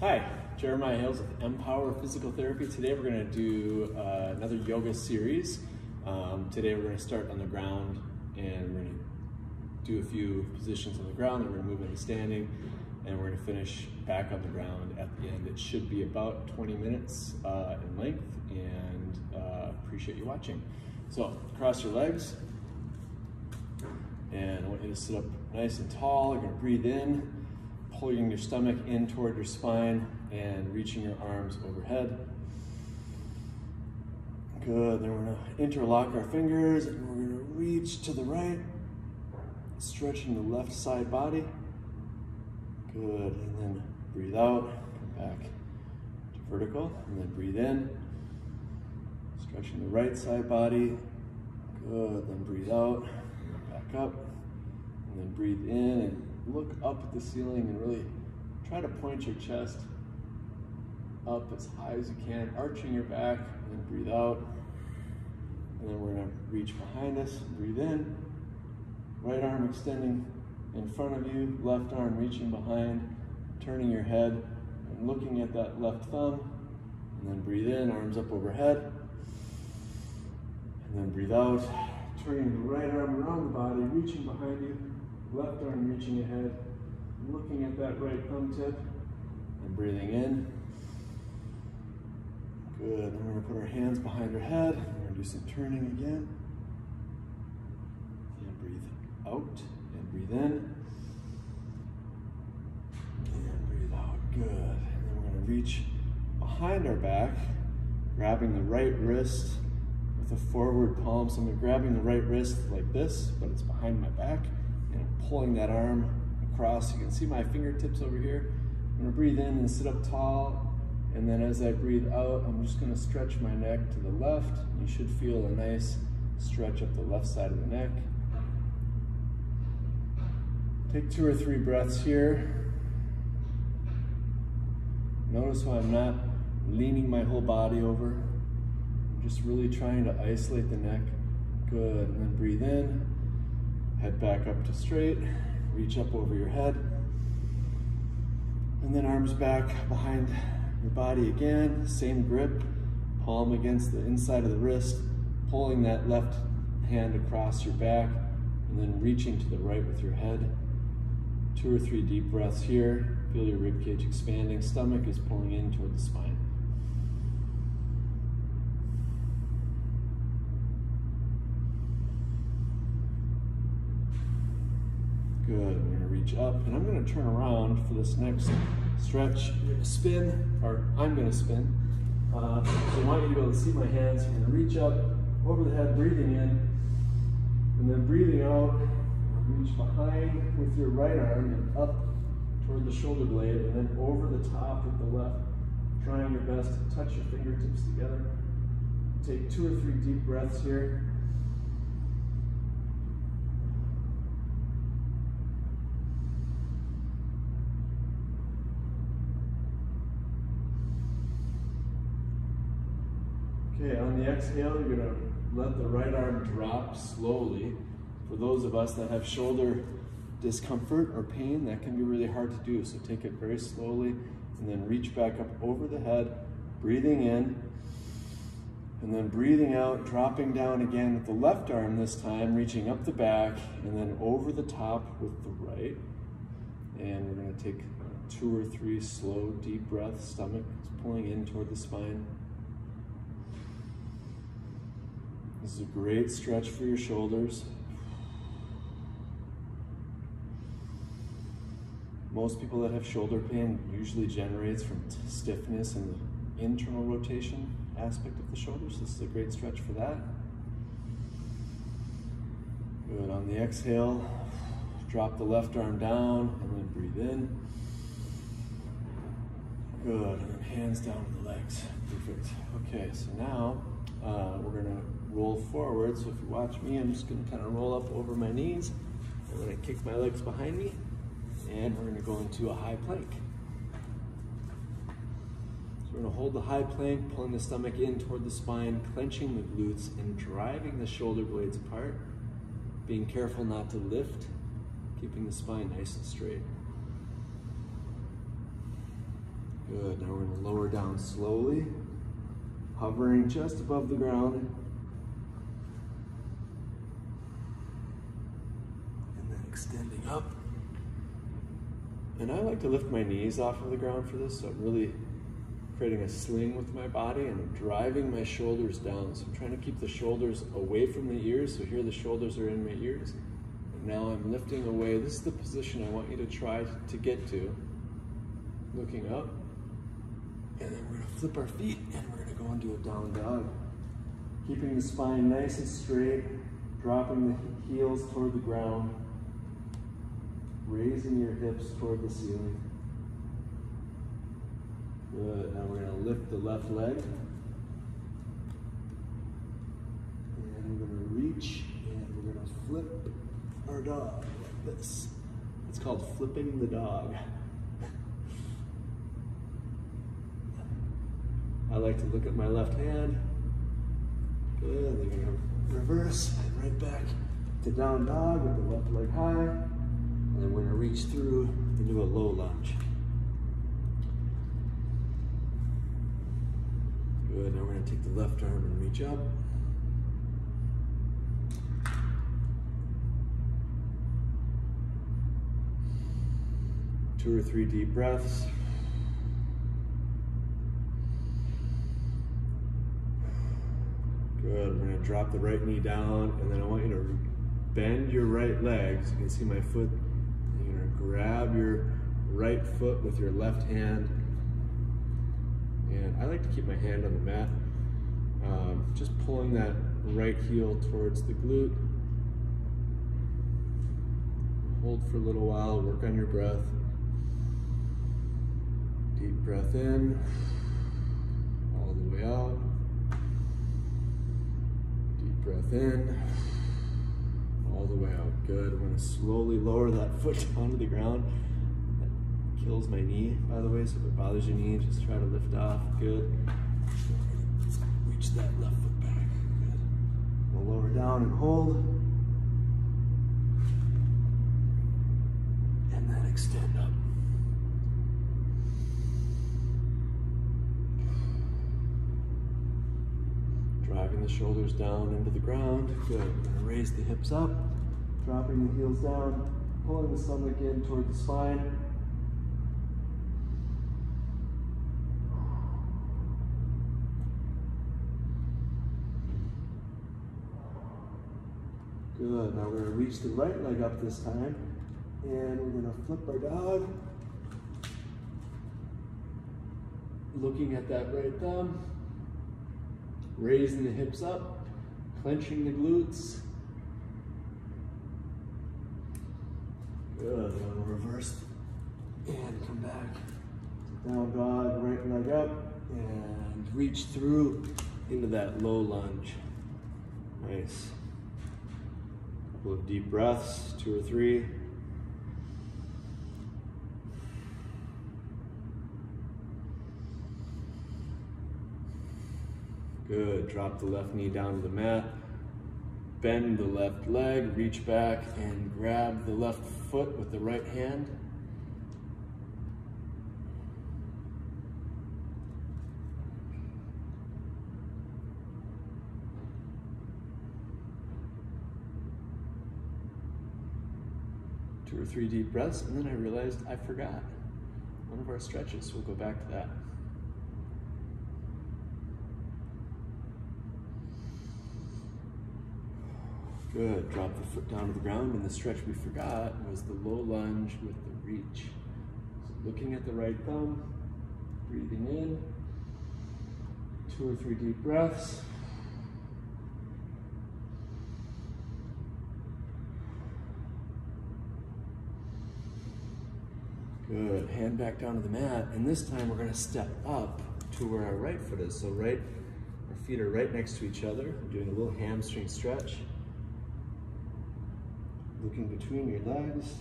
Hi, Jeremiah Hales with MPower Physical Therapy. Today we're going to do uh, another yoga series. Um, today we're going to start on the ground and we're going to do a few positions on the ground and we're going to move into standing and we're going to finish back on the ground at the end. It should be about 20 minutes uh, in length and uh, appreciate you watching. So cross your legs and I want you to sit up nice and tall. You're going to breathe in pulling your stomach in toward your spine and reaching your arms overhead. Good, then we're gonna interlock our fingers and we're gonna reach to the right, stretching the left side body. Good, and then breathe out, come back to vertical, and then breathe in, stretching the right side body. Good, then breathe out, back up, and then breathe in and look up at the ceiling and really try to point your chest up as high as you can, arching your back, and breathe out. And then we're gonna reach behind us, breathe in. Right arm extending in front of you, left arm reaching behind, turning your head and looking at that left thumb. And then breathe in, arms up overhead. And then breathe out, turning the right arm around the body, reaching behind you, left arm reaching ahead, looking at that right thumb tip, and breathing in. Good, then we're gonna put our hands behind our head, we're gonna do some turning again. And breathe out, and breathe in. And breathe out, good. And then we're gonna reach behind our back, grabbing the right wrist with a forward palm. So I'm grabbing the right wrist like this, but it's behind my back pulling that arm across. You can see my fingertips over here. I'm gonna breathe in and sit up tall. And then as I breathe out, I'm just gonna stretch my neck to the left. You should feel a nice stretch up the left side of the neck. Take two or three breaths here. Notice how I'm not leaning my whole body over. I'm just really trying to isolate the neck. Good, and then breathe in. Head back up to straight, reach up over your head. And then arms back behind your body again, same grip, palm against the inside of the wrist, pulling that left hand across your back, and then reaching to the right with your head. Two or three deep breaths here. Feel your rib cage expanding, stomach is pulling in toward the spine. Good, we're gonna reach up and I'm gonna turn around for this next stretch. You're gonna spin, or I'm gonna spin. Uh, so I want you to be able to see my hands. You're gonna reach up over the head, breathing in, and then breathing out, reach behind with your right arm and up toward the shoulder blade, and then over the top with the left. Trying your best to touch your fingertips together. Take two or three deep breaths here. Okay, on the exhale, you're gonna let the right arm drop slowly. For those of us that have shoulder discomfort or pain, that can be really hard to do. So take it very slowly and then reach back up over the head, breathing in, and then breathing out, dropping down again with the left arm this time, reaching up the back, and then over the top with the right. And we're gonna take two or three slow, deep breaths, stomach pulling in toward the spine. This is a great stretch for your shoulders. Most people that have shoulder pain usually generates from stiffness and the internal rotation aspect of the shoulders. This is a great stretch for that. Good, on the exhale, drop the left arm down and then breathe in. Good, and then hands down to the legs. Perfect. Okay, so now uh, we're gonna roll forward. So if you watch me, I'm just gonna kind of roll up over my knees. I'm gonna kick my legs behind me and we're gonna go into a high plank. So we're gonna hold the high plank, pulling the stomach in toward the spine, clenching the glutes and driving the shoulder blades apart. Being careful not to lift, keeping the spine nice and straight. Good, now we're gonna lower down slowly, hovering just above the ground. And then extending up. And I like to lift my knees off of the ground for this, so I'm really creating a sling with my body and I'm driving my shoulders down. So I'm trying to keep the shoulders away from the ears, so here the shoulders are in my ears. And now I'm lifting away. This is the position I want you to try to get to. Looking up. And then we're gonna flip our feet and we're gonna go into a down dog. Keeping the spine nice and straight, dropping the heels toward the ground, raising your hips toward the ceiling. Good, now we're gonna lift the left leg. And we're gonna reach and we're gonna flip our dog like this. It's called flipping the dog. I like to look at my left hand. Good, then we're gonna reverse and right back to down dog with the left leg high. And then we're gonna reach through and do a low lunge. Good, now we're gonna take the left arm and reach up. Two or three deep breaths. Good. We're to drop the right knee down, and then I want you to bend your right leg. So you can see my foot. Grab your right foot with your left hand. And I like to keep my hand on the mat. Um, just pulling that right heel towards the glute. Hold for a little while, work on your breath. Deep breath in, all the way out Deep breath in, all the way out. Good. I'm going to slowly lower that foot down to the ground. That kills my knee, by the way, so if it bothers your knee, just try to lift off. Good. Reach that left foot back. Good. We'll lower down and hold. And then extend up. driving the shoulders down into the ground. Good. We're gonna raise the hips up, dropping the heels down, pulling the stomach in toward the spine. Good. Now we're going to reach the right leg up this time. And we're going to flip our dog. Looking at that right thumb raising the hips up, clenching the glutes. Good, reverse and come back. Down dog, right leg up, and reach through into that low lunge. Nice. Couple of deep breaths, two or three. Good, drop the left knee down to the mat. Bend the left leg, reach back and grab the left foot with the right hand. Two or three deep breaths, and then I realized I forgot one of our stretches. We'll go back to that. Good. Drop the foot down to the ground. And the stretch we forgot was the low lunge with the reach. So looking at the right thumb, breathing in, two or three deep breaths. Good. Hand back down to the mat. And this time we're going to step up to where our right foot is. So right, our feet are right next to each other. Doing a little hamstring stretch looking between your legs.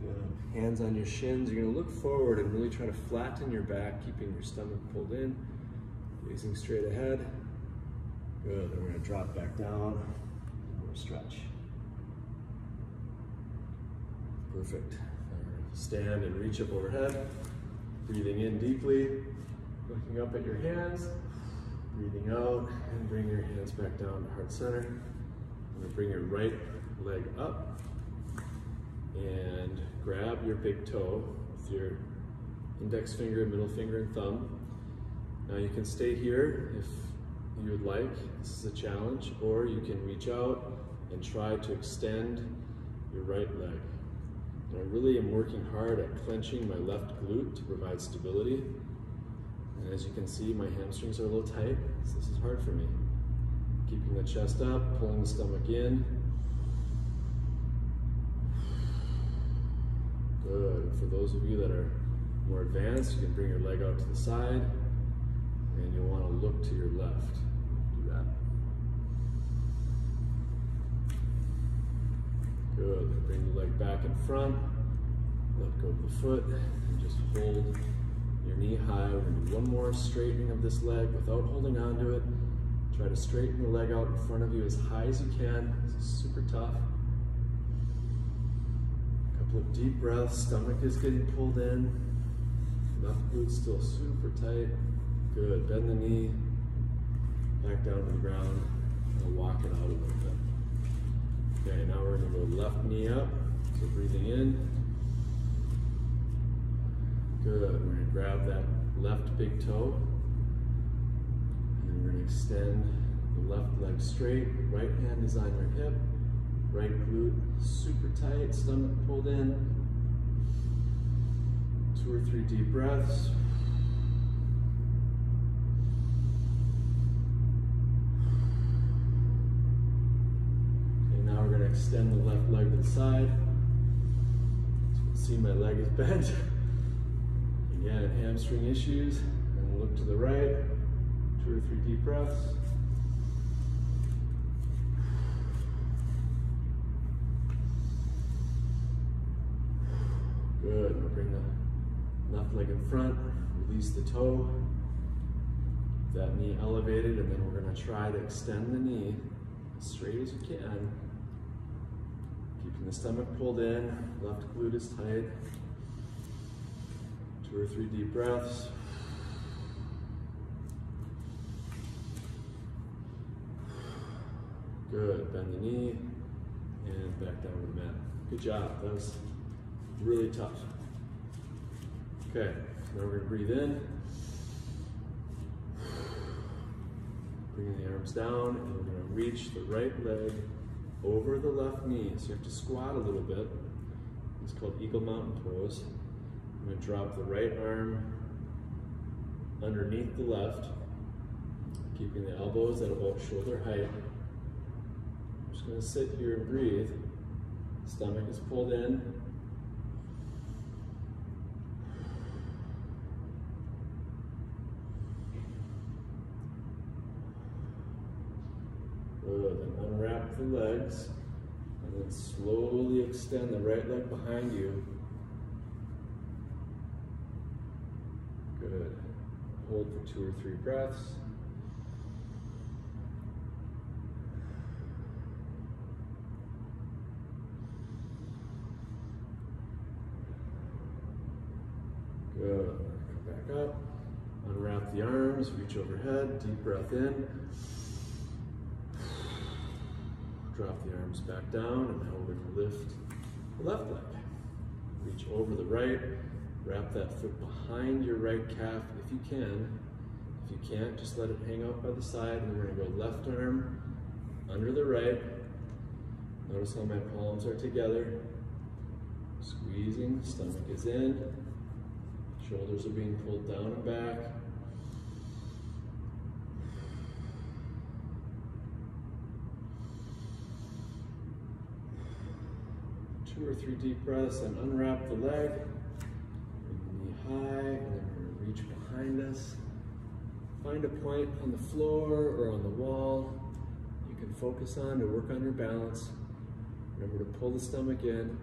Good. Hands on your shins. You're going to look forward and really try to flatten your back, keeping your stomach pulled in, facing straight ahead. Good. Then we're going to drop back down. More stretch. Perfect. Stand and reach up overhead. Breathing in deeply, looking up at your hands, breathing out, and bring your hands back down to heart center. I'm gonna bring your right leg up and grab your big toe with your index finger, middle finger, and thumb. Now you can stay here if you would like. This is a challenge, or you can reach out and try to extend your right leg. And I really am working hard at clenching my left glute to provide stability. And as you can see, my hamstrings are a little tight, so this is hard for me. Keeping the chest up, pulling the stomach in. Good. For those of you that are more advanced, you can bring your leg out to the side, and you'll want to look to your left. Do that. Good. Bring the leg back in front. Let go of the foot and just hold your knee high. We're going to do one more straightening of this leg without holding on to it. Try to straighten the leg out in front of you as high as you can. This is super tough. Deep breaths. Stomach is getting pulled in. Left glute still super tight. Good. Bend the knee. Back down to the ground. And walk it out a little bit. Okay, now we're to go left knee up. So breathing in. Good. We're to grab that left big toe. And we're to extend the left leg straight. Right hand is on your hip. Right glute super tight. Stomach pulled in. Two or three deep breaths. Okay, now we're going to extend the left leg to the side. You can see, my leg is bent. Again, hamstring issues. And look to the right. Two or three deep breaths. Good. Now bring the left leg in front. Release the toe. That knee elevated, and then we're going to try to extend the knee as straight as you can. Keeping the stomach pulled in, left glute is tight. Two or three deep breaths. Good, bend the knee and back down to the mat. Good job, that was really tough. Okay, now we're gonna breathe in. Bringing the arms down and we're gonna reach the right leg over the left knee. So you have to squat a little bit. It's called Eagle Mountain Pose. I'm to drop the right arm underneath the left, keeping the elbows at about shoulder height. I'm just to sit here and breathe. Stomach is pulled in. Good, then unwrap the legs, and then slowly extend the right leg behind you. Good. Hold for two or three breaths. Good. Come back up. Unwrap the arms, reach overhead, deep breath in. Drop the arms back down, and now we're going to lift the left leg. Reach over the right, wrap that foot behind your right calf if you can. If you can't, just let it hang out by the side, and we're going to go left arm under the right. Notice how my palms are together. Squeezing, stomach is in. Shoulders are being pulled down and back. Two or three deep breaths and unwrap the leg. Knee high and then we're gonna reach behind us. Find a point on the floor or on the wall you can focus on to work on your balance. Remember to pull the stomach in.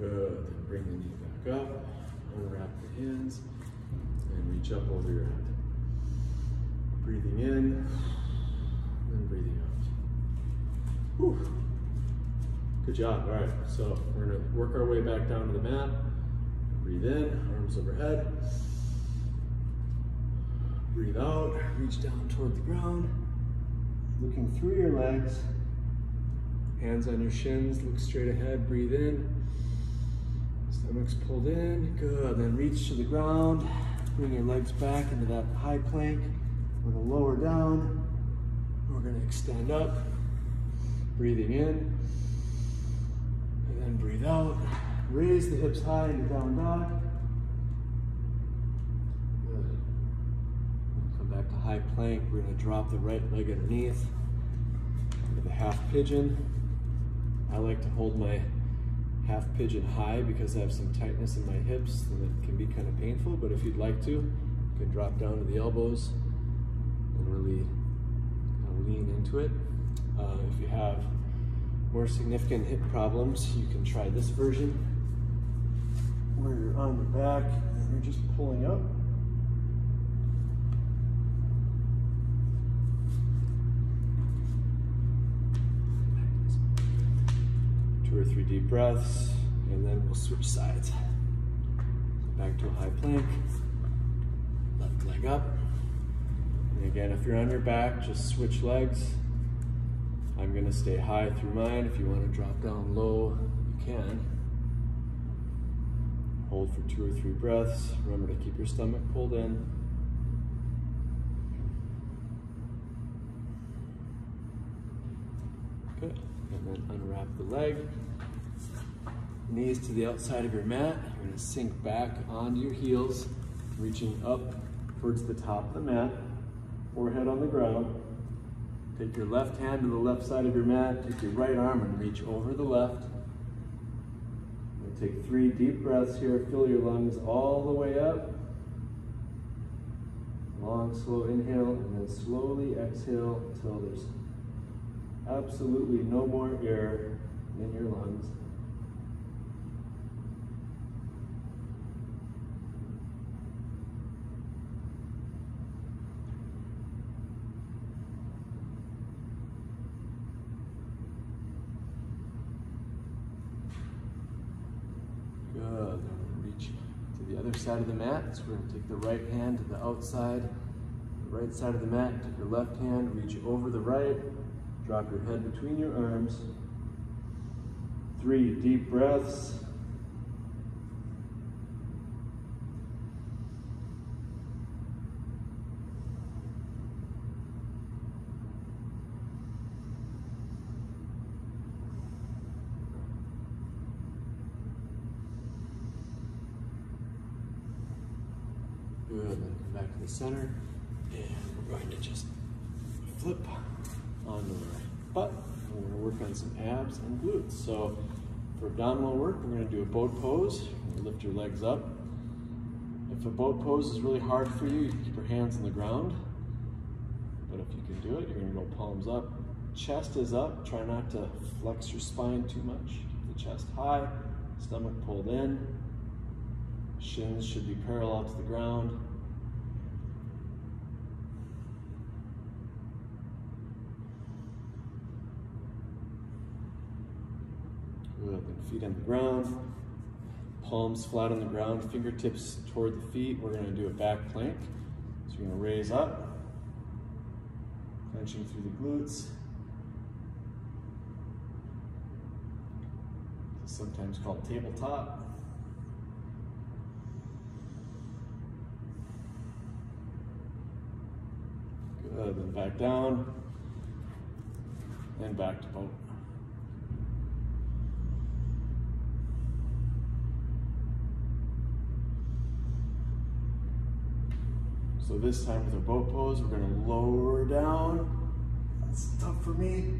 Good. Then bring the knee back up, unwrap the hands, and reach up over your head. Breathing in and breathing out. Whew. Good job. All right, so we're gonna work our way back down to the mat. Breathe in, arms overhead. Breathe out, reach down toward the ground. Looking through your legs. Hands on your shins, look straight ahead, breathe in. Stomach's pulled in, good. Then reach to the ground, bring your legs back into that high plank. We're gonna lower down. We're gonna extend up, breathing in. And then breathe out. Raise the hips high into down dog. Good. Come back to high plank. We're gonna drop the right leg underneath. Into the half pigeon. I like to hold my half pigeon high because I have some tightness in my hips and it can be kind of painful, but if you'd like to, you can drop down to the elbows and really lean into it. Uh, if you have more significant hip problems, you can try this version where you're on your back and you're just pulling up. Three deep breaths, and then we'll switch sides. Back to a high plank, left leg up. And again, if you're on your back, just switch legs. I'm gonna stay high through mine. If you wanna drop down low, you can. Hold for two or three breaths. Remember to keep your stomach pulled in. And then unwrap the leg. Knees to the outside of your mat. You're gonna sink back onto your heels, reaching up towards the top of the mat. Forehead on the ground. Take your left hand to the left side of your mat. Take your right arm and reach over the left. Take three deep breaths here. Fill your lungs all the way up. Long, slow inhale, and then slowly exhale until there's absolutely no more air in your lungs. Good. Reach to the other side of the mat. So we're to take the right hand to the outside, the right side of the mat. Take your left hand, reach over the right. Drop your head between your arms. Three deep breaths. Good, then come back to the center. And we're going to just flip onto the butt. We're going to work on some abs and glutes. So for abdominal work, we're going to do a boat pose. lift your legs up. If a boat pose is really hard for you, you can keep your hands on the ground. But if you can do it, you're going to go palms up. Chest is up. Try not to flex your spine too much. Keep the chest high, stomach pulled in. Shins should be parallel to the ground. Good, then feet on the ground. Palms flat on the ground, fingertips toward the feet. We're gonna do a back plank. So you're gonna raise up, clenching through the glutes. It's Sometimes called tabletop. Good, then back down, and back to boat. So this time with our boat pose, we're gonna lower down. That's tough for me.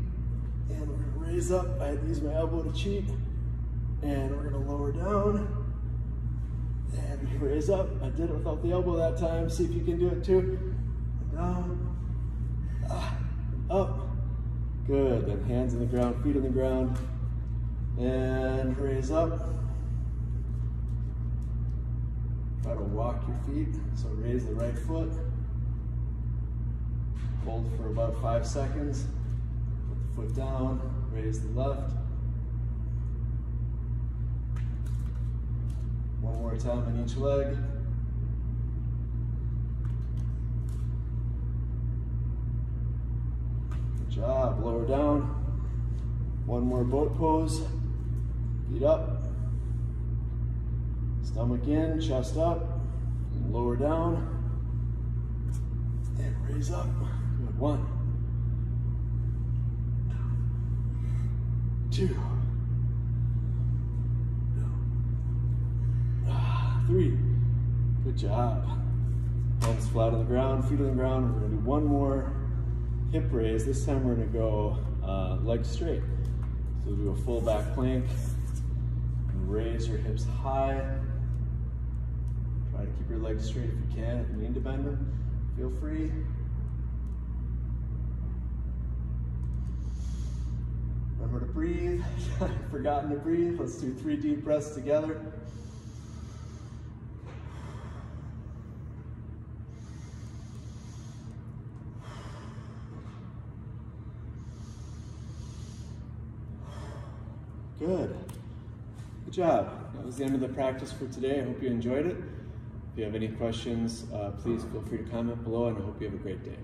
And we're gonna raise up. I had to use my elbow to cheat. And we're gonna lower down. And raise up. I did it without the elbow that time. See if you can do it too. Down, Ah, up. Good. Then hands on the ground, feet on the ground. And raise up. Try to walk your feet. So raise the right foot. Hold for about five seconds. Put the foot down, raise the left. One more time on each leg. Good job, lower down. One more boat pose. Feet up. Stomach in, chest up. Lower down. And raise up. Good. One. Two. Three. Good job. Palms flat on the ground, feet on the ground. We're gonna do one more hip raise. This time we're gonna go uh, legs straight. So we'll do a full back plank. Raise your hips high. Your legs straight if you can. If you need to bend them, feel free. Remember to breathe. I've forgotten to breathe. Let's do three deep breaths together. Good. Good job. That was the end of the practice for today. I hope you enjoyed it. If you have any questions, uh, please feel free to comment below and I hope you have a great day.